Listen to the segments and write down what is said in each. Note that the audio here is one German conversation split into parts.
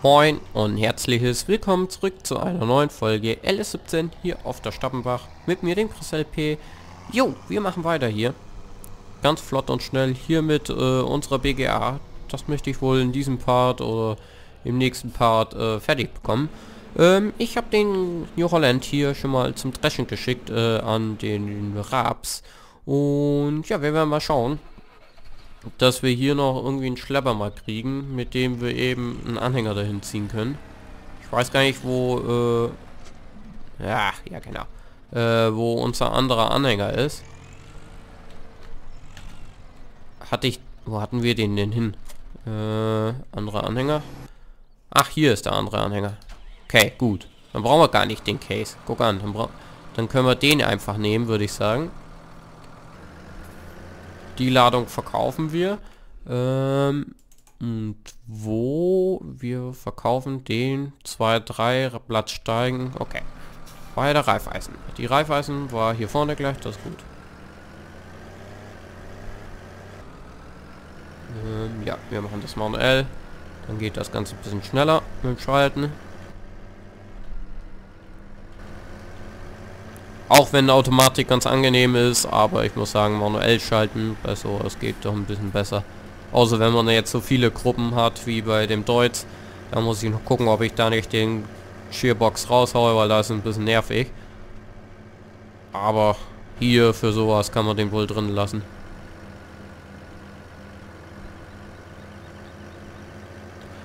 Moin und herzliches Willkommen zurück zu einer neuen Folge LS17 hier auf der Stappenbach mit mir, dem Chris LP. Jo, wir machen weiter hier. Ganz flott und schnell hier mit äh, unserer BGA. Das möchte ich wohl in diesem Part oder im nächsten Part äh, fertig bekommen. Ähm, ich habe den New Holland hier schon mal zum Dreschen geschickt äh, an den Raps. Und ja, wir werden mal schauen, dass wir hier noch irgendwie einen Schlepper mal kriegen, mit dem wir eben einen Anhänger dahin ziehen können. Ich weiß gar nicht, wo, äh, ja, ja genau, äh, wo unser anderer Anhänger ist. Hatte ich, wo hatten wir den denn hin? Äh, anderer Anhänger? Ach, hier ist der andere Anhänger. Okay, gut. Dann brauchen wir gar nicht den Case. Guck an, dann, dann können wir den einfach nehmen, würde ich sagen. Die Ladung verkaufen wir. Ähm, und wo wir verkaufen den 2, 3 Blatt steigen. Okay. Bei der Reifeisen. Die Reifeisen war hier vorne gleich, das ist gut. Ähm, ja, wir machen das manuell. Dann geht das Ganze ein bisschen schneller mit dem Schalten. Auch wenn Automatik ganz angenehm ist, aber ich muss sagen, manuell schalten bei sowas geht doch ein bisschen besser. Außer wenn man jetzt so viele Gruppen hat wie bei dem Deutz, dann muss ich noch gucken, ob ich da nicht den Shearbox raushaue, weil da ist ein bisschen nervig. Aber hier für sowas kann man den wohl drin lassen.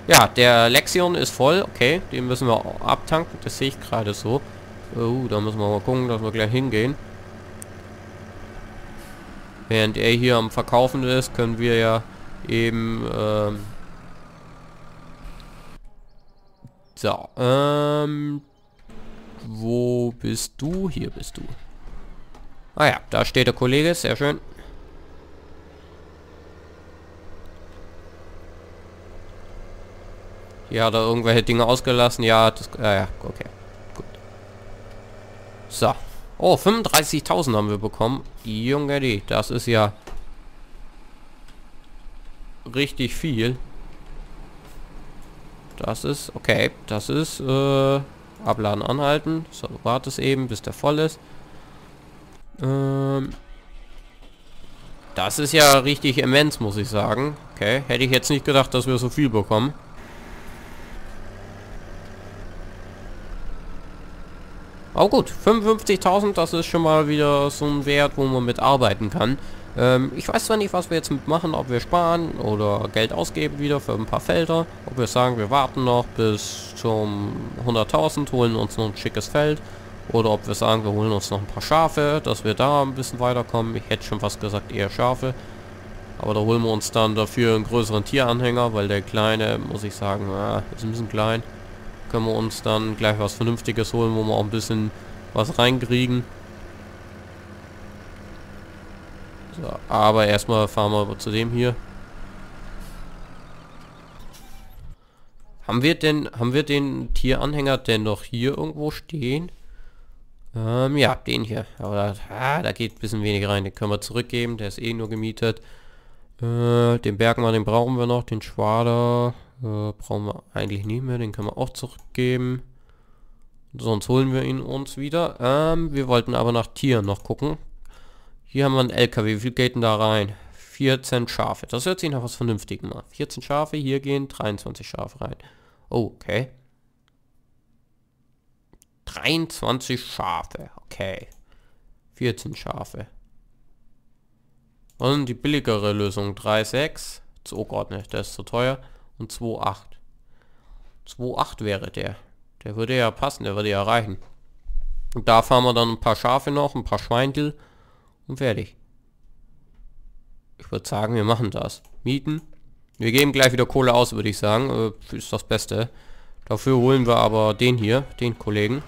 Ja, der Lexion ist voll, okay, den müssen wir abtanken, das sehe ich gerade so. Oh, da müssen wir mal gucken, dass wir gleich hingehen. Während er hier am Verkaufen ist, können wir ja eben... Ähm so, ähm... Wo bist du? Hier bist du. Ah ja, da steht der Kollege, sehr schön. Hier hat er irgendwelche Dinge ausgelassen. Ja, das... Ja, ja, okay. So. Oh, 35.000 haben wir bekommen. Junge, die, das ist ja richtig viel. Das ist, okay, das ist, äh, abladen, anhalten. So, wartet eben, bis der voll ist. Ähm, das ist ja richtig immens, muss ich sagen. Okay, hätte ich jetzt nicht gedacht, dass wir so viel bekommen. Aber gut, 55.000, das ist schon mal wieder so ein Wert, wo man mit arbeiten kann. Ähm, ich weiß zwar nicht, was wir jetzt mitmachen, ob wir sparen oder Geld ausgeben wieder für ein paar Felder. Ob wir sagen, wir warten noch bis zum 100.000, holen uns noch ein schickes Feld. Oder ob wir sagen, wir holen uns noch ein paar Schafe, dass wir da ein bisschen weiterkommen. Ich hätte schon fast gesagt, eher Schafe. Aber da holen wir uns dann dafür einen größeren Tieranhänger, weil der kleine, muss ich sagen, ah, ist ein bisschen klein können wir uns dann gleich was Vernünftiges holen, wo wir auch ein bisschen was reinkriegen. So, aber erstmal fahren wir zu dem hier. Haben wir denn, haben wir den Tieranhänger denn noch hier irgendwo stehen? Ähm, ja, den hier. Aber ah, da geht ein bisschen weniger rein. Den können wir zurückgeben. Der ist eh nur gemietet. Äh, den Bergmann, den brauchen wir noch. Den Schwader. Äh, brauchen wir eigentlich nicht mehr. Den können wir auch zurückgeben. Sonst holen wir ihn uns wieder. Ähm, wir wollten aber nach Tieren noch gucken. Hier haben wir einen LKW. Wie viel geht denn da rein? 14 Schafe. Das hört sich nach was Vernünftigem an. 14 Schafe, hier gehen 23 Schafe rein. Oh, okay. 23 Schafe. Okay. 14 Schafe. Und die billigere Lösung 3,6. Oh Gott, ne, der ist zu teuer und 2,8. 2,8 wäre der. Der würde ja passen, der würde ja reichen. Und da fahren wir dann ein paar Schafe noch, ein paar Schweintel und fertig. Ich würde sagen, wir machen das. Mieten. Wir geben gleich wieder Kohle aus, würde ich sagen. Äh, ist das Beste. Dafür holen wir aber den hier, den Kollegen.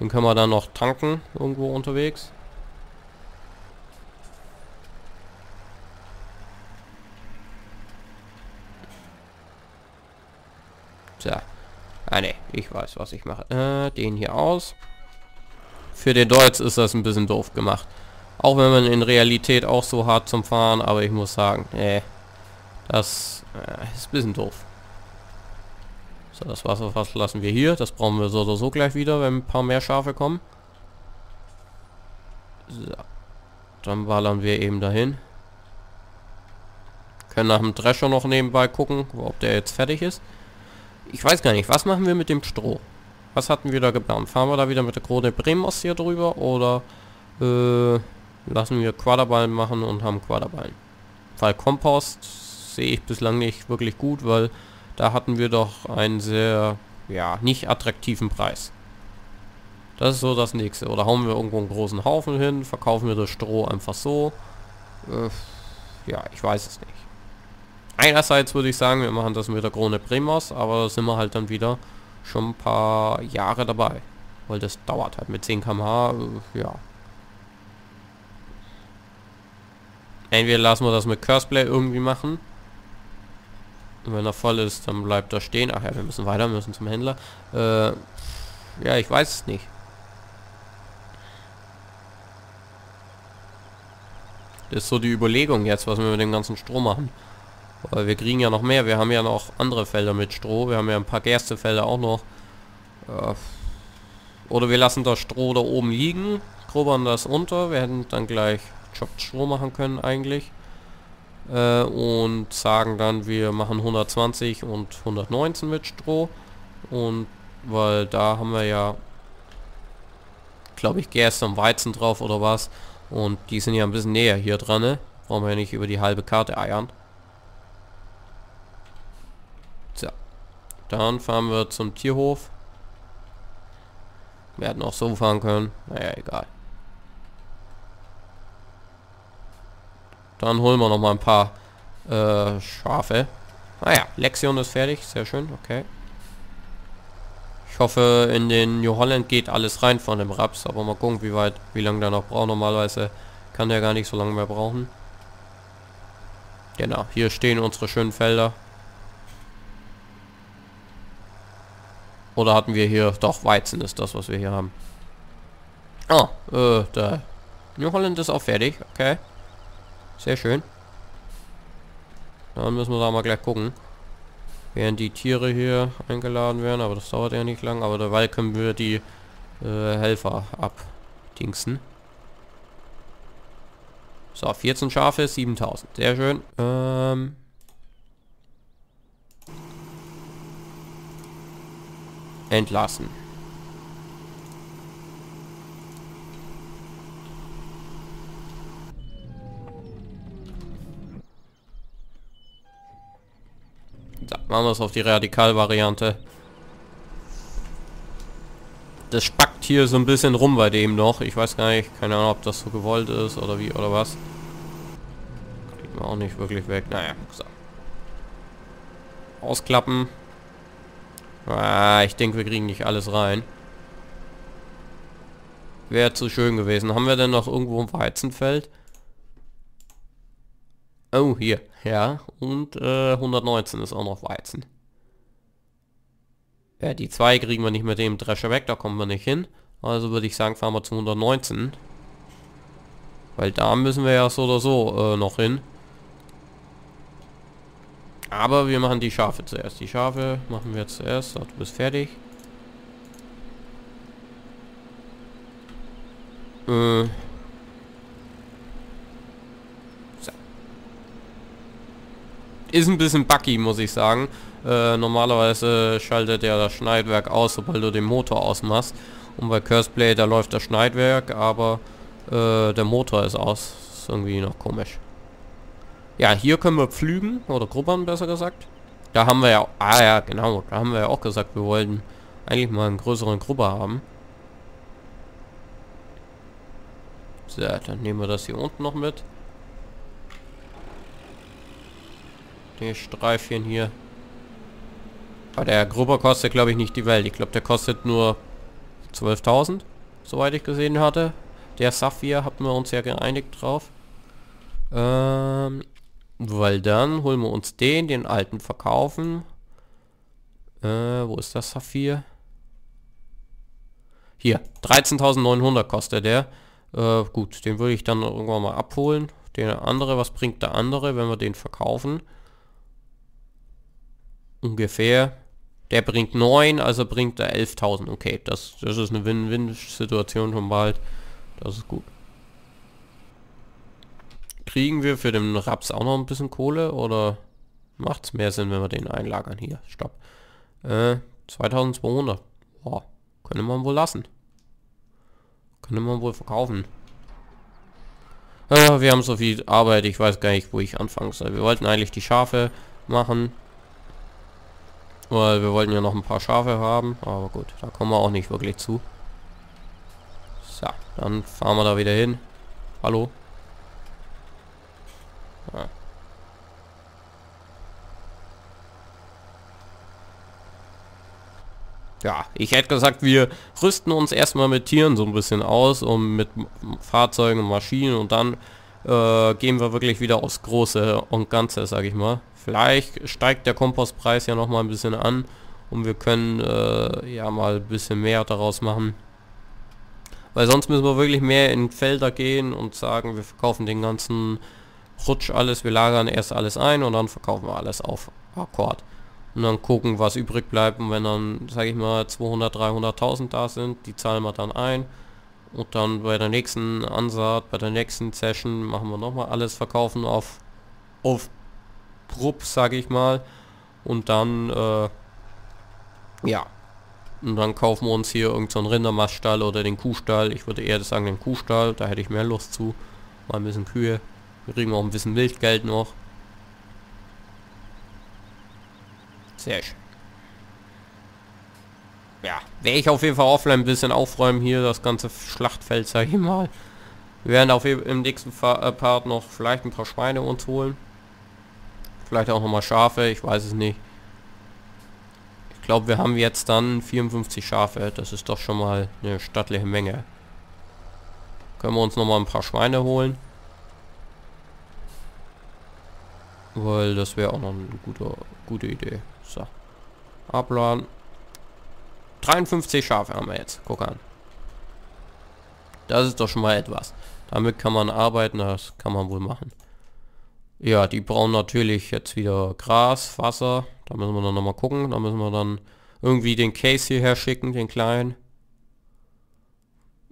Den können wir dann noch tanken, irgendwo unterwegs. So. Ah ne, ich weiß, was ich mache. Äh, den hier aus. Für den Deutsch ist das ein bisschen doof gemacht. Auch wenn man in Realität auch so hart zum Fahren, aber ich muss sagen, nee, das äh, ist ein bisschen doof. So, das Wasserfass lassen wir hier. Das brauchen wir so oder so gleich wieder, wenn ein paar mehr Schafe kommen. So. Dann ballern wir eben dahin. Können nach dem Drescher noch nebenbei gucken, ob der jetzt fertig ist. Ich weiß gar nicht, was machen wir mit dem Stroh? Was hatten wir da geplant? Fahren wir da wieder mit der Krone Bremos hier drüber oder äh, lassen wir Quaderballen machen und haben Quaderballen? Weil Kompost sehe ich bislang nicht wirklich gut, weil da hatten wir doch einen sehr, ja, nicht attraktiven Preis. Das ist so das nächste. Oder hauen wir irgendwo einen großen Haufen hin, verkaufen wir das Stroh einfach so. Äh, ja, ich weiß es nicht. Einerseits würde ich sagen, wir machen das mit der Krone Primas, aber da sind wir halt dann wieder schon ein paar Jahre dabei. Weil das dauert halt mit 10 km/h, äh, ja. Entweder lassen wir das mit Curseplay irgendwie machen. Und wenn er voll ist, dann bleibt er stehen. Ach ja, wir müssen weiter, müssen zum Händler. Äh, ja, ich weiß es nicht. Das ist so die Überlegung jetzt, was wir mit dem ganzen Strom machen. Weil wir kriegen ja noch mehr. Wir haben ja noch andere Felder mit Stroh. Wir haben ja ein paar Gerstefelder auch noch. Äh, oder wir lassen das Stroh da oben liegen, grubbern das unter. Wir hätten dann gleich Chopped Stroh machen können eigentlich. Äh, und sagen dann, wir machen 120 und 119 mit Stroh. Und weil da haben wir ja, glaube ich, Gerste und Weizen drauf oder was. Und die sind ja ein bisschen näher hier dran. Ne? Brauchen wir ja nicht über die halbe Karte eiern. Dann fahren wir zum Tierhof. Wir hätten auch so fahren können. Naja, egal. Dann holen wir noch mal ein paar äh, Schafe. Naja, Lexion ist fertig. Sehr schön, okay. Ich hoffe, in den New Holland geht alles rein von dem Raps. Aber mal gucken, wie weit, wie lange der noch braucht. Normalerweise kann der gar nicht so lange mehr brauchen. Genau, hier stehen unsere schönen Felder. Oder hatten wir hier... Doch, Weizen ist das, was wir hier haben. Ah, äh, da. New Holland ist auch fertig. Okay. Sehr schön. Dann müssen wir da mal gleich gucken. Während die Tiere hier eingeladen werden, aber das dauert ja nicht lang. Aber dabei können wir die äh, Helfer abdingsen. So, 14 Schafe, 7000. Sehr schön. Ähm, entlassen. Da machen wir es auf die Radikalvariante. Das spackt hier so ein bisschen rum bei dem noch. Ich weiß gar nicht, keine Ahnung, ob das so gewollt ist oder wie oder was. Kriegen wir auch nicht wirklich weg. Naja, so. Ausklappen. Ah, ich denke, wir kriegen nicht alles rein. Wäre zu schön gewesen. Haben wir denn noch irgendwo ein Weizenfeld? Oh, hier. Ja, und äh, 119 ist auch noch Weizen. Ja, die zwei kriegen wir nicht mit dem Drescher weg, da kommen wir nicht hin. Also würde ich sagen, fahren wir zu 119. Weil da müssen wir ja so oder so äh, noch hin. Aber wir machen die Schafe zuerst. Die Schafe machen wir zuerst. So, du bist fertig. Äh. So. Ist ein bisschen buggy, muss ich sagen. Äh, normalerweise schaltet er das Schneidwerk aus, sobald du den Motor ausmachst. Und bei Curseplay, da läuft das Schneidwerk, aber äh, der Motor ist aus. Ist irgendwie noch komisch. Ja, hier können wir pflügen oder grubbern, besser gesagt. Da haben wir ja, ah ja, genau, da haben wir ja auch gesagt, wir wollten eigentlich mal einen größeren Grubber haben. So, dann nehmen wir das hier unten noch mit. Die Streifchen hier. Aber der Grubber kostet, glaube ich, nicht die Welt. Ich glaube, der kostet nur 12.000, soweit ich gesehen hatte. Der Saphir hatten wir uns ja geeinigt drauf. Ähm, weil dann holen wir uns den, den alten verkaufen. Äh, wo ist das Saphir? Hier, 13.900 kostet der. Äh, gut, den würde ich dann irgendwann mal abholen. Der andere, was bringt der andere, wenn wir den verkaufen? Ungefähr Der bringt 9, also bringt er 11.000. Okay, das, das ist eine Win-Win-Situation schon bald. Das ist gut. Kriegen wir für den Raps auch noch ein bisschen Kohle oder macht es mehr Sinn, wenn wir den einlagern? Hier, stopp. Äh, 2200. Boah, könnte man wohl lassen. Könnte man wohl verkaufen. Ah, wir haben so viel Arbeit, ich weiß gar nicht, wo ich anfangen soll. Wir wollten eigentlich die Schafe machen. Weil wir wollten ja noch ein paar Schafe haben. Aber gut, da kommen wir auch nicht wirklich zu. So, dann fahren wir da wieder hin. Hallo? Ja. ich hätte gesagt, wir rüsten uns erstmal mit Tieren so ein bisschen aus und mit Fahrzeugen und Maschinen und dann äh, gehen wir wirklich wieder aufs Große und Ganze, sag ich mal. Vielleicht steigt der Kompostpreis ja noch mal ein bisschen an und wir können äh, ja mal ein bisschen mehr daraus machen. Weil sonst müssen wir wirklich mehr in Felder gehen und sagen, wir verkaufen den ganzen Rutsch alles, wir lagern erst alles ein und dann verkaufen wir alles auf Akkord und dann gucken, was übrig bleibt. Und wenn dann, sage ich mal, 200, 300.000 da sind, die zahlen wir dann ein. Und dann bei der nächsten Ansaat, bei der nächsten Session machen wir nochmal alles verkaufen auf, auf Prub, sage ich mal. Und dann, äh, ja. Und dann kaufen wir uns hier irgendeinen so Rindermaststall oder den Kuhstall. Ich würde eher sagen den Kuhstall, da hätte ich mehr Lust zu. Mal ein bisschen Kühe. Wir kriegen auch ein bisschen Wildgeld noch. Sehr schön. Ja, werde ich auf jeden Fall offline ein bisschen aufräumen hier, das ganze Schlachtfeld, sag ich mal. Wir werden auf im nächsten äh, Part noch vielleicht ein paar Schweine uns holen. Vielleicht auch noch mal Schafe, ich weiß es nicht. Ich glaube, wir haben jetzt dann 54 Schafe. Das ist doch schon mal eine stattliche Menge. Können wir uns noch mal ein paar Schweine holen. Weil das wäre auch noch eine gute, gute Idee. So. Abladen. 53 Schafe haben wir jetzt. Guck an. Das ist doch schon mal etwas. Damit kann man arbeiten, das kann man wohl machen. Ja, die brauchen natürlich jetzt wieder Gras, Wasser. Da müssen wir dann nochmal gucken. Da müssen wir dann irgendwie den Case hierher schicken, den kleinen.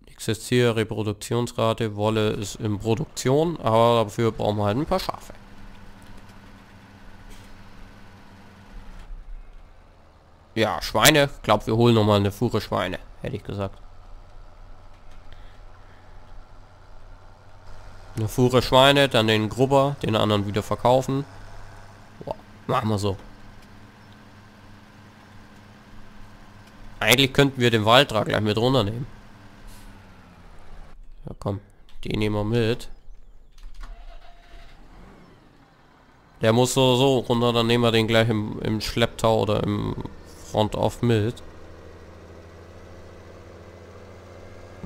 Existiere Reproduktionsrate, Wolle ist in Produktion, aber dafür brauchen wir halt ein paar Schafe. Ja, Schweine. Ich glaube, wir holen noch mal eine Fuhre Schweine, hätte ich gesagt. Eine Fuhre Schweine, dann den Grubber, den anderen wieder verkaufen. Boah, machen wir so. Eigentlich könnten wir den Waldtrag gleich mit runternehmen. Ja komm, den nehmen wir mit. Der muss so so runter, dann nehmen wir den gleich im, im Schlepptau oder im Front auf mit.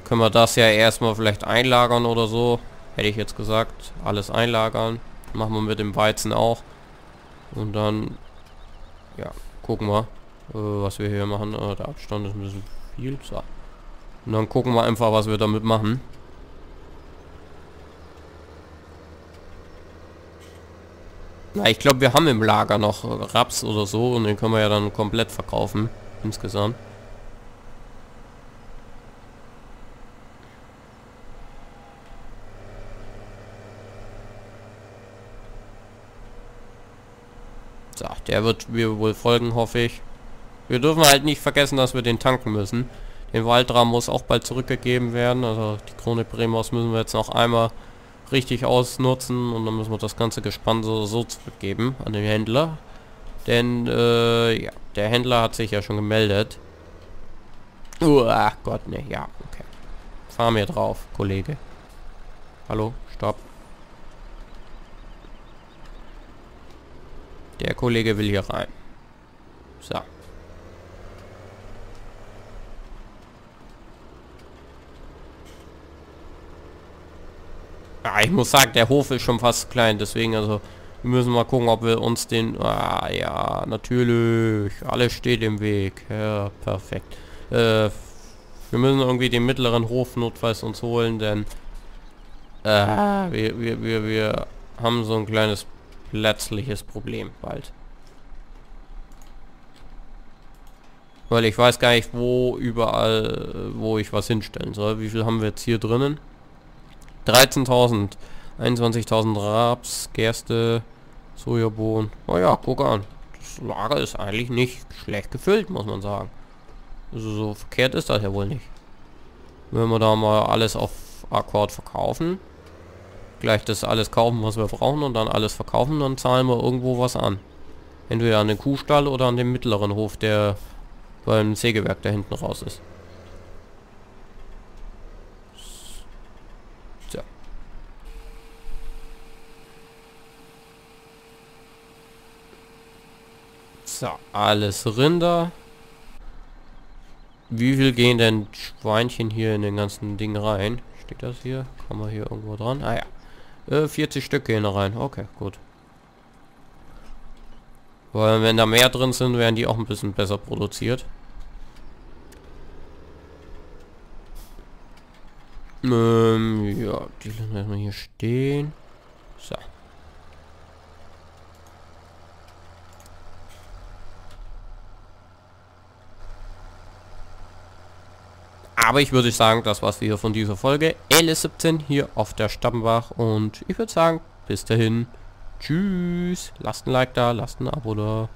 Können wir das ja erstmal vielleicht einlagern oder so. Hätte ich jetzt gesagt. Alles einlagern. Machen wir mit dem Weizen auch. Und dann, ja, gucken wir, äh, was wir hier machen. Äh, der Abstand ist ein bisschen viel. So. Und dann gucken wir einfach, was wir damit machen. Na, ich glaube, wir haben im Lager noch Raps oder so und den können wir ja dann komplett verkaufen. Insgesamt. So, der wird mir wohl folgen, hoffe ich. Wir dürfen halt nicht vergessen, dass wir den tanken müssen. Den Waldram muss auch bald zurückgegeben werden. Also die Krone Bremos müssen wir jetzt noch einmal richtig ausnutzen und dann müssen wir das ganze Gespann so, so zurückgeben an den Händler. Denn, äh, ja, der Händler hat sich ja schon gemeldet. Ach Gott, ne, ja, okay. Fahr mir drauf, Kollege. Hallo, stopp. Der Kollege will hier rein. So. Ich muss sagen, der Hof ist schon fast klein, deswegen also wir müssen mal gucken, ob wir uns den... Ah, ja, natürlich. Alles steht im Weg. Ja, perfekt. Äh, wir müssen irgendwie den mittleren Hof notfalls uns holen, denn... Äh, wir, wir, wir, wir haben so ein kleines plötzliches Problem bald. Weil ich weiß gar nicht, wo überall, wo ich was hinstellen soll. Wie viel haben wir jetzt hier drinnen? 13.000. 21.000 Raps, Gerste, Sojabohnen. Oh ja, guck an. Das Lager ist eigentlich nicht schlecht gefüllt, muss man sagen. Also so verkehrt ist das ja wohl nicht. Wenn wir da mal alles auf Akkord verkaufen, gleich das alles kaufen, was wir brauchen und dann alles verkaufen, dann zahlen wir irgendwo was an. Entweder an den Kuhstall oder an den mittleren Hof, der beim Sägewerk da hinten raus ist. So. So, alles Rinder. Wie viel gehen denn Schweinchen hier in den ganzen Ding rein? Steht das hier? Kann man hier irgendwo dran? Ah ja. Äh, 40 Stück gehen da rein. Okay, gut. Weil wenn da mehr drin sind, werden die auch ein bisschen besser produziert. Ähm, ja, die lassen wir hier stehen. So. Aber ich würde sagen, das war's wieder von dieser Folge. LS17 hier auf der Stammbach. Und ich würde sagen, bis dahin. Tschüss. Lasst ein Like da, lasst ein Abo da.